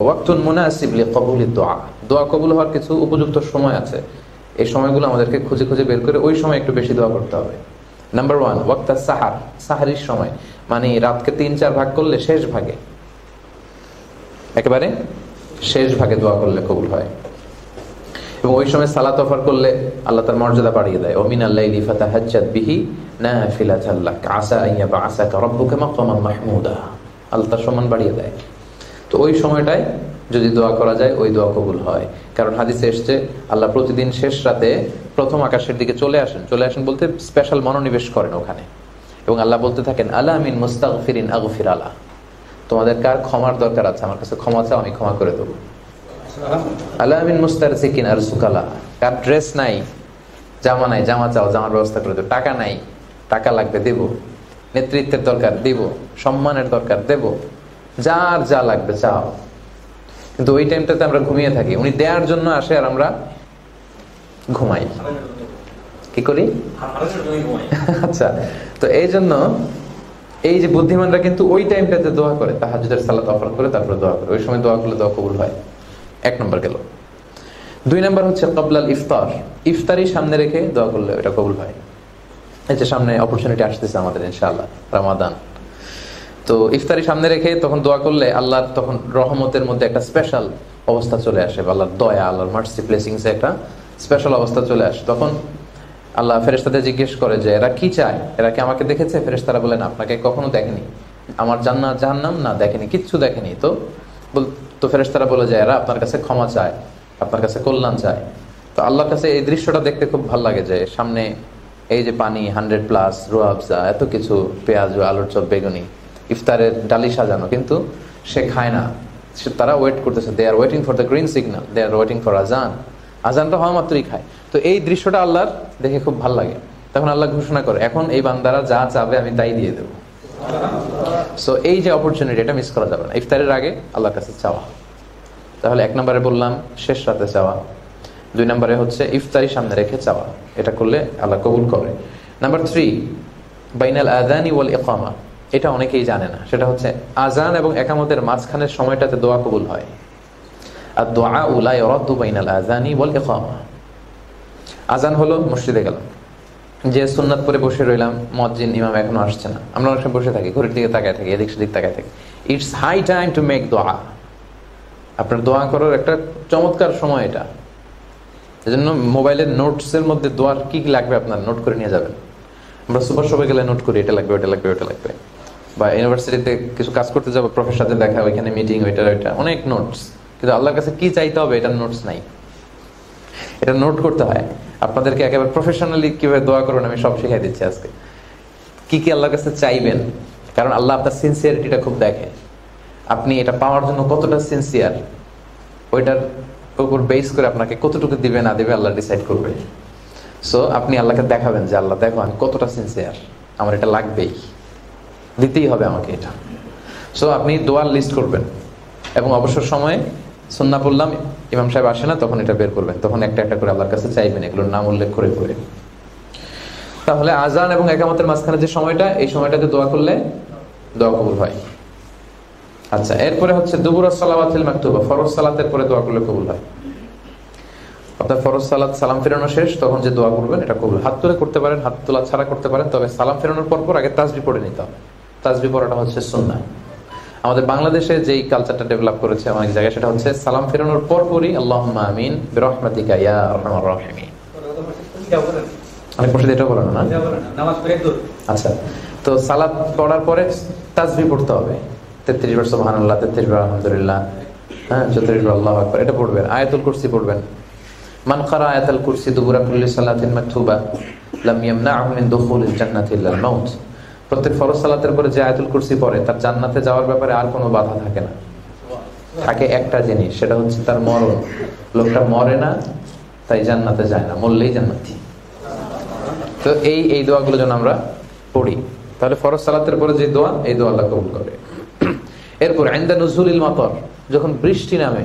ওয়াক্তুন দোয়া। দোয়া কবুল হওয়ার কিছু উপযুক্ত সময় আছে। এই সময়গুলো আমাদেরকে খুঁজে খুঁজে বের করে ওই সময় একটু বেশি দোয়া করতে হবে। নাম্বার ওয়ান ওয়াক্তা সাহার সাহারির সময়। মানে রাতকে তিন, চার ভাগ করলে শেষ ভাগে। একেবারে শেষ ভাগে দোয়া করলে কবুল হয়। এবং ওই সময় সালাত অফার করলে আল্লাহ তার মর্যাদা বাড়িয়ে দেয়। ওমিন আল্লাহ ফাতা হাজ্জাত বিহি না চাল্লাক আসা আইয়া বা আসা মাহমুদা। আল্লাহ তার সম্মান বাড়িয়ে দেয়। তো ওই সময়টায় যদি দোয়া করা যায়, ওই দোয়া কবুল হয়। কারণ হাদিসে এসছে, আল্লাহ প্রতিদিন শেষ রাতে প্রথম আকাশের দিকে চলে আসেন। চলে আসেন বলতে স্পেশাল মনোনিবেশ করেন ওখানে। এবং আল্লাহ বলতে থাকেন আল্লাহ আমিন মুস্তাক ফিরিন আগফির আল্লাহ তোমাদের কার ক্ষমার দরকার আছে? আমার কাছে ক্ষমা চাও, আমি ক্ষমা করে দেবো। আল্লাহ আমিন মুস্তার সিকিন আর সুকালা কার ড্রেস নাই, জামা নাই, জামা চাও, জামার ব্যবস্থা করে দেবো। টাকা নাই, টাকা লাগবে, দেব। নেতৃত্বের দরকার, দেব। সম্মানের দরকার, দেব। যার যা লাগবে চাও। কিন্তু ওই টাইমটাতে আমরা ঘুমিয়ে থাকি। উনি দেওয়ার জন্য আসে আর আমরা ঘুমাই। কি করি? আচ্ছা তো এই জন্য এই যে বুদ্ধিমানরা কিন্তু ওই টাইমটাতে দোয়া করে তাহাজুদের সালাত অফার করে তারপরে দোয়া করে। ওই সময় দোয়া করলে দোয়া কবুল হয়। এক নম্বর গেল। দুই নম্বর হচ্ছে কবলাল ইফতার। ইফতারি সামনে রেখে দোয়া করলে ওটা কবুল হয়। এই যে সামনে অপরচুনিটি আসতেছে আমাদের, ইনশাআল্লাহ, রামাদান। তো ইফতারি সামনে রেখে তখন দোয়া করলে আল্লাহ তখন রহমতের মধ্যে একটা স্পেশাল অবস্থা চলে আসে আল্লাহর দয়া, আল্লাহর মার্সি প্লেসিংস একটা স্পেশাল অবস্থা চলে আসে। তখন আল্লাহ ফেরেস্তাদের জিজ্ঞেস করে যে, এরা কি চায়? এরা কি আমাকে দেখেছে? ফেরেস্তারা বলেন, আপনাকে কখনো দেখেনি। আমার জান্নাত, জাহান্নাম? না, দেখেনি, কিচ্ছু দেখেনি। তো তো ফেরেস্তারা বলে যায় এরা আপনার কাছে ক্ষমা চায়, আপনার কাছে কল্যাণ চায়। তো আল্লাহর কাছে এই দৃশ্যটা দেখতে খুব ভালো লাগে যে, সামনে এই যে পানি হান্ড্রেড প্লাস রুয়াবজা এত কিছু, পেঁয়াজ, আলুর চপ, বেগুনি ইফতারের ডালি সাজানো, কিন্তু সে খায় না। তারা ওয়েট করতেছে they are waiting for the green signal they are waiting for আজান। আজানটা হওয়া মাত্রই খায়। তো এই দৃশ্যটা আল্লাহর দেখে খুব ভালো লাগে। তখন আল্লাহ ঘোষণা করে, এখন এই বান্দারা যা চাবে আমি তাই দিয়ে দেবো। সো এই যে অপরচুনিটি এটা মিস করা যাবে না। ইফতারের আগে আল্লাহর কাছে চাওয়া। তাহলে এক নম্বরে বললাম, শেষ রাতে চাওয়া। দুই নম্বরে হচ্ছে ইফতারি সামনে রেখে চাওয়া। এটা করলে আল্লাহ কবুল করে। নাম্বার থ্রি বাইনাল আদানি ওয়াল ইকামা। এটা অনেকেই জানে না। সেটা হচ্ছে আজান এবং একামতের মাঝখানের সময়টাতে দোয়া কবুল হয়। আর দোয়া উলাই রদ্দু বাইনাল আজানি বল ইকামা। আজান হলো মসজিদে গেলাম। যে সুন্নাত পরে বসে রইলাম মজ্জিন ইমাম এখনও আসছে না। আমরা অনেক সময় বসে থাকি, ঘড়ির দিকে তাকায় থাকি, এদিক সেদিক তাকায় থাকি। It's high time to make দোয়া আপনার দোয়া করার একটা চমৎকার সময় এটা। এজন্য মোবাইলের নোটসের মধ্যে দোয়ার কি কি লাগবে আপনার? নোট করে নিয়ে যাবেন। আমরা সুপার শপে গেলে নোট করি, এটা লাগবে, ওটা লাগবে ওটা লাগবে। বা ইউনিভার্সিটিতে কিছু কাজ করতে যাব প্রফেসর সাথে দেখা ওইখানে মিটিং ওইটা ওইটা অনেক নোটস কিন্তু আল্লাহর কাছে কি চাইতে হবে, এটা নোটস নাই। এটা নোট করতে হয়। আপনাদেরকে একেবারে প্রফেশনালি কীভাবে দোয়া করবেন, আমি সব শিখাই দিচ্ছি আজকে। কি কি আল্লাহর কাছে চাইবেন? কারণ আল্লাহ আপনার সিনসিয়ারিটিটা খুব দেখে। আপনি এটা পাওয়ার জন্য কতটা সিনসিয়ার ওইটার উপর বেস করে আপনাকে কতটুকু দিবে, না দিবে, আল্লাহ ডিসাইড করবে। সো আপনি আল্লাহকে দেখাবেন যে, আল্লাহ, দেখো, আমি কতটা সিনসিয়ার আমার এটা লাগবেই। দিতেই হবে আমাকে এটা। সো আপনি দোয়ার লিস্ট করবেন। এবং অবসর সময়ে সন্না পড়লাম, ইমাম সাহেব আসে না, তখন এটা বের করবেন। তখন একটা একটা করে আল্লাহর কাছে চাইবেন, এগুলোর নাম উল্লেখ করে করে। তাহলে আজান এবং একামতের মাঝখানে যে সময়টা, এই সময়টাতে দোয়া করলে দোয়া কবুল হয়। আচ্ছা এরপরে হচ্ছে দুবুর সালাওয়াতিল মাকতুবা। ফরজ সালাতের পরে দোয়া করলে কবুল হয়। আপনার ফরজ সালাত, সালাম ফেরানো শেষ, তখন যে দোয়া করবেন, এটা কবুল। হাত তুলে করতে পারেন, হাত তোলা ছাড়া করতে পারেন, তবে সালাম ফেরানোর পর পর আগে তাজবি পড়ে নিতে হবে। তাজবি পড়াটা হচ্ছে সুন্না আমাদের বাংলাদেশে যেই কালচারটা ডেভেলপ করেছে অনেক জায়গায় সেটা হচ্ছে সালাম ফেরানোর পর পরই আল্লাহ আমিন বিরহমাতিকা ইয়া রহমান। রহিমিন অনেক এটা বলেন না? আচ্ছা তো সালাদ পড়ার পরে তাজবি পড়তে হবে। তেত্রিশ বার সোহান আল্লাহ তেত্রিশ বার আলহামদুলিল্লাহ হ্যাঁ চৌত্রিশ বার আল্লাহ আকবর এটা পড়বেন আয়াতুল কুরসি পড়বেন। মান খারা আয়াতুল কুরসি দুবুরা কুল্লি সালাতিন মাকতুবা লাম ইয়ামনাহু মিন দুখুলিল জান্নাতি ইল্লাল মাউত। প্রত্যেক ফরজ সালাতের পরে যে আয়াতুল কুরসি পড়ে, তার জান্নাতে যাওয়ার ব্যাপারে আর কোনো বাধা থাকে না। থাকে একটা জিনিস, সেটা হচ্ছে তার মরণ। লোকটা মরে না, তাই জান্নাতে যায় না, মরলেই জান্নাতি। তো এই এই দোয়াগুলো যেন আমরা পড়ি। তাহলে ফরজ সালাতের পরে যে দোয়া, এই দোয়া আল্লাহ কবুল করে। এরপর, আইন্দা নজরুল মাতর যখন বৃষ্টি নামে,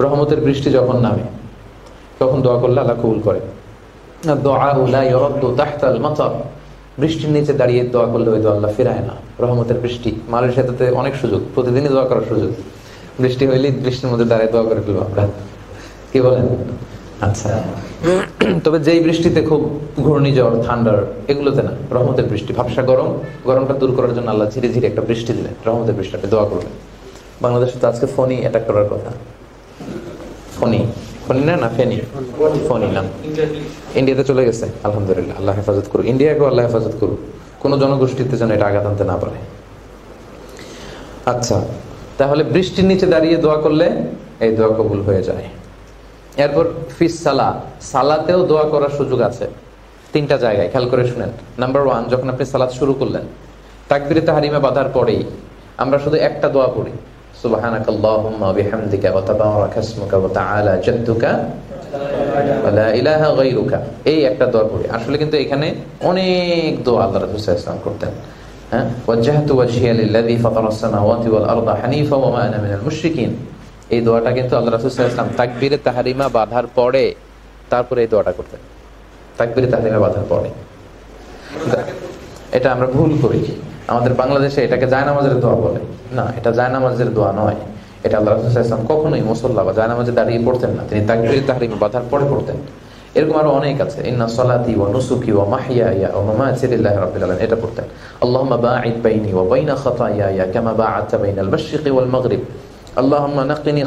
রহমতের বৃষ্টি যখন নামে, তখন দোয়া করলে আল্লাহ কবুল করে। দোয়া উলা ইয়রদ্দু তাহতাল মাতর বৃষ্টির নিচে দাঁড়িয়ে দোয়া করলে ওই দোয়া আল্লাহ ফেরায় না। রহমতের বৃষ্টি। মালয়েশিয়াতে অনেক সুযোগ, প্রতিদিনই দোয়া করার সুযোগ। বৃষ্টি হইলে বৃষ্টির মধ্যে দাঁড়িয়ে দোয়া করে ফেলব আমরা। কি বলেন? আচ্ছা। তবে যেই বৃষ্টিতে খুব ঘূর্ণিঝড় ঠান্ডার এগুলোতে না, রহমতের বৃষ্টি। ভাবসা গরম, গরমটা দূর করার জন্য আল্লাহ ধীরে ধীরে একটা বৃষ্টি দিলেন। রহমতের বৃষ্টি, আপনি দোয়া করবেন। বাংলাদেশে তো আজকে ফোনই অ্যাটাক করার কথা। ফোনি না ফেনি ইন্ডিয়াতে চলে গেছে, আলহামদুলিল্লাহ। আল্লাহ হেফাজত করুক। ইন্ডিয়াকেও আল্লাহ হেফাজত করুক। কোনো জনগোষ্ঠীতে যেন এটা আঘাত আনতে না পারে। আচ্ছা তাহলে বৃষ্টির নিচে দাঁড়িয়ে দোয়া করলে এই দোয়া কবুল হয়ে যায়। এরপর ফিস সালা, সালাতেও দোয়া করার সুযোগ আছে। তিনটা জায়গায়, খেয়াল করে শুনেন। নাম্বার ওয়ান যখন আপনি সালাত শুরু করলেন, তাকবিরে তাহারিমা বাঁধার পরেই আমরা শুধু একটা দোয়া পড়ি। ওয়া তাবারাকা ইসমুকা ওয়া তাআলা জাদ্দুকা ওয়া লা ইলাহা গায়রুকা। এই একটা দোয়া পড়ি। আসলে কিন্তু এখানে অনেক দোয়া আল্লাহ রাসূল ওয়াসাল্লাম করতেন। হ্যাঁ? লিল্লাযী ফাতারাস সামাওয়াতি ওয়াল আরদা হানিফা ওয়া মা আনা মিনাল মুশরিকিন। এই দোয়াটা কিন্তু আল্লাহ রাসূল ওয়াসাল্লাম তাকবীরে তাহরিমা বাঁধার পরে তারপরে এই দোয়াটা করতেন। তাকবীরে তাহরিমা বাঁধার পরে। এটা আমরা ভুল করি আমাদের বাংলাদেশে এটাকে জায়নামাজের দোয়া বলে। না, এটা জায়নামাজের দোয়া নয়। এটা আল্লাহ রাসূল ওয়াসাল্লাম কখনোই মুসল্লা বা জায়নামাজে দাঁড়িয়ে পড়তেন না। তিনি তাকবীরে, তাহরিমা বাঁধার পরে পড়তেন। এরকম আরও অনেক আছে। ইন্না ওয়া নুসুকি ওয়া মাহইয়ায়া ওয়া মামাতি লিল্লাহি রাব্বিল আলামিন। এটা পড়তেন। আল্লাহুম্মা বাইনি ওয়া বাইনা খাতায়ায়া কামা বা'আদতা বাইনাল মাশরিকি ওয়াল মাগরিব।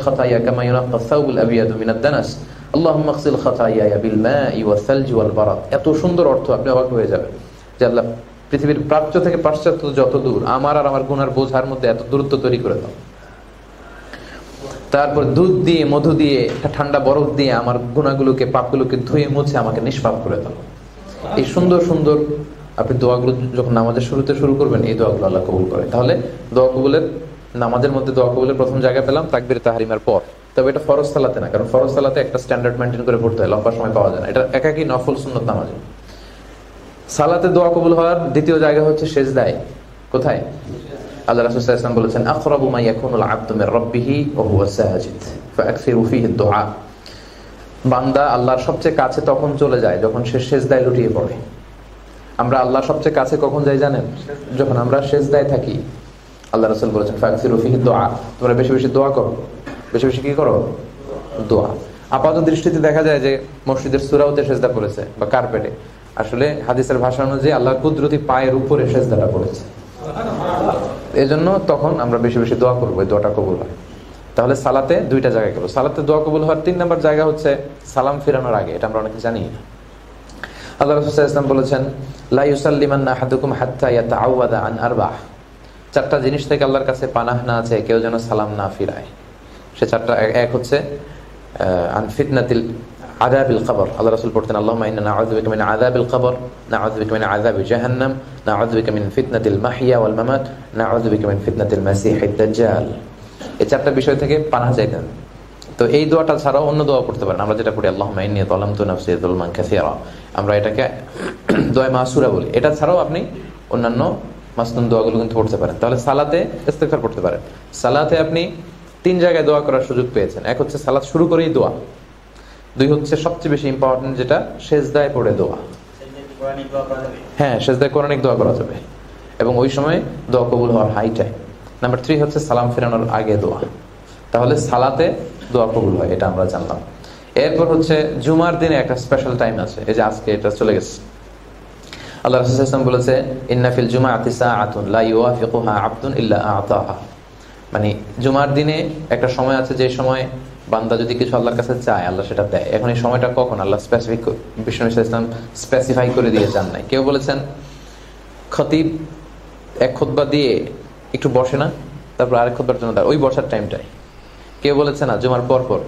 খাতায়া কামা ইউনাক্কা আস-সাওবুল আবিয়াদু মিনাদ দানাস। আল্লাহুম্মা ইগসিল খাতায়ায়া বিল মাই ওয়াস সালজি ওয়াল বারাদ। এত সুন্দর অর্থ আপনি অবাক হয়ে যাবেন যে আল্লাহ পৃথিবীর প্রাচ্য থেকে পাশ্চাত্য যত দূর, আমার আর আমার গুনার বোঝার মধ্যে এত দূরত্ব তৈরি করে দাও। তারপর দুধ দিয়ে, মধু দিয়ে, একটা ঠান্ডা বরফ দিয়ে আমার গুণাগুলোকে, পাপগুলোকে ধুয়ে মুছে আমাকে নিষ্পাপ করে দাও। এই সুন্দর সুন্দর আপনি দোয়াগুলো যখন নামাজের শুরুতে শুরু করবেন, এই দোয়াগুলো আল্লাহ কবুল করে। তাহলে দোয়া কবুলের, নামাজের মধ্যে দোয়া কবুলের প্রথম জায়গা পেলাম তাকবির তাহারিমার পর। তবে এটা ফরজ সালাতে না, কারণ ফরজ সালাতে একটা স্ট্যান্ডার্ড মেনটেন করে পড়তে হয়, লম্বা সময় পাওয়া যায় না। এটা একাকি নফল সুন্নত নামাজে। সালাতে দোয়া কবুল হওয়ার দ্বিতীয় জায়গা হচ্ছে সেজদায়। কোথায়? আল্লাহ বলেছেন, আকরাবু মা ইয়াকুনুল আবদু মির রাব্বিহি ফীহি দুআ বান্দা আল্লাহর সবচেয়ে কাছে তখন চলে যায় যখন সে সেজদায় লুটিয়ে পড়ে। আমরা আল্লাহর সবচেয়ে কাছে কখন যাই জানেন? যখন আমরা সেজদায় থাকি। আল্লাহ রাসূল বলেছেন ফাআকসিরু ফীহি দুআ তোমরা বেশি বেশি দোয়া করো। বেশি বেশি কি করো? দোয়া। আপাত দৃষ্টিতে দেখা যায় যে মসজিদের সুরাউতে সেজদা পড়েছে বা কার্পেটে। আসলে হাদিসের ভাষা অনুযায়ী আল্লাহর কুদরতি পায়ের উপরে সেজদাটা পড়েছে। এই জন্য তখন আমরা বেশি বেশি দোয়া করব দোয়াটা কবুল হয়। তাহলে সালাতে দুইটা জায়গা গেল সালাতে দোয়া কবুল হওয়ার তিন নম্বর জায়গা হচ্ছে সালাম ফিরানোর আগে, এটা আমরা অনেকে জানি না। আল্লাহ রসুল ইসলাম বলেছেন হাদুকুম হাত্তা ইয়াতাআওয়াদা আন আরবাহ। চারটা জিনিস থেকে আল্লাহর কাছে পানাহ না আছে, কেউ যেন সালাম না ফিরায়। সে চারটা, এক হচ্ছে আন আদাবিল কবর। আল্লাহ রাসূল পড়তেন, আল্লাহুম্মা ইন্না নাউযু বিকা মিন আযাবিল কবর নাউযু বিকা মিন আযাবি জাহান্নাম নাউযু বিকা মিন ফিতনাতিল মাহইয়া ওয়াল মামাত নাউযু বিকা মিন ফিতনাতিল মাসিহিদ দাজ্জাল। এই চারটা বিষয় থেকে পানাহ চাইতেন তো এই দোয়াটা ছাড়াও অন্য দোয়া পড়তে পারেন। আমরা যেটা পড়ি, আল্লাহুম্মা ইন্নী যালামতু নাফসি যুলমান কাসীরা। আমরা এটাকে দোয়া মাসুরা বলি। এটা ছাড়াও আপনি অন্যান্য মাসনুন দোয়াগুলো কিন্তু পড়তে পারেন। তাহলে সালাতে ইস্তেগফার পড়তে পারেন। সালাতে আপনি তিন জায়গায় দোয়া করার সুযোগ পেয়েছেন। এক হচ্ছে সালাত শুরু করেই দোয়া। দুই হচ্ছে সবচেয়ে বেশি ইম্পর্টেন্ট যেটা সেজদায় পড়ে দোয়া। হ্যাঁ সেজদায় কোরআনিক দোয়া করা যাবে। এবং ওই সময় দোয়া কবুল হওয়ার হাই টাইম নাম্বার থ্রি হচ্ছে সালাম ফেরানোর আগে দোয়া। তাহলে সালাতে দোয়া কবুল হয়, এটা আমরা জানলাম। এরপর হচ্ছে জুমার দিনে একটা স্পেশাল টাইম আছে। এই যে আজকে এটা চলে গেছে। আল্লাহ রাসূল সাল্লাল্লাহু আলাইহি বলেছে ইন্নাফিল জুমাআতি সাআতুন লা ইউওয়াফিকুহা আবদুন ইল্লা আতাহা মানে জুমার দিনে একটা সময় আছে যে সময় বান্দা যদি কিছু আল্লাহর কাছে চায়, আল্লাহ সেটা দেয়। এখন এই সময়টা কখন? আল্লাহ স্পেসিফিক বিষ্ণু ইসলাম স্পেসিফাই করে দিয়ে যান নাই। কেউ বলেছেন, খতিব এক খোদবা দিয়ে একটু বসে না, তারপর আরেক খোদবার জন্য ওই বসার টাইমটাই কেউ বলেছে না, জুমার পর পর।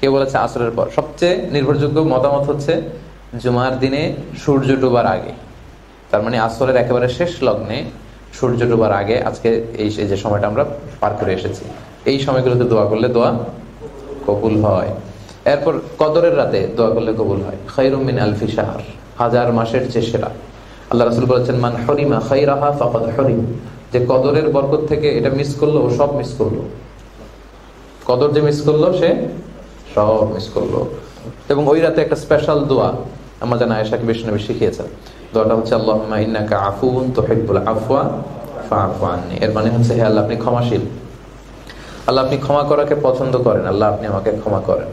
কেউ বলেছে আসরের পর। সবচেয়ে নির্ভরযোগ্য মতামত হচ্ছে, জুমার দিনে সূর্য ডোবার আগে। তার মানে আসরের একেবারে শেষ লগ্নে সূর্য ডোবার আগে আজকে এই যে সময়টা আমরা পার করে এসেছি। এই সময়গুলোতে দোয়া করলে দোয়া কবুল হয়। এরপর কদরের রাতে দোয়া করলে কবুল হয়। খৈরুমিন আলফি শাহর। হাজার মাসের চেয়ে সেরা। আল্লাহ রাসুল বলেছেন, মান হরিমা খৈরাহা ফকদ হরিম। যে কদরের বরকত থেকে এটা মিস করল, ও সব মিস করল। কদর যে মিস করল, সে সব মিস করল। এবং ওই রাতে একটা স্পেশাল দোয়া আমার জানা আয়েশাকে বেশি নবী শিখিয়েছেন। দোয়াটা হচ্ছে আল্লাহ ইন্নাকা আফুন তোহিবুল আফওয়া ফাফু আননি। এর মানে হচ্ছে, হে আল্লাহ, আপনি ক্ষমাশীল। আল্লাহ আপনি ক্ষমা করাকে পছন্দ করেন আল্লাহ আপনি আমাকে ক্ষমা করেন।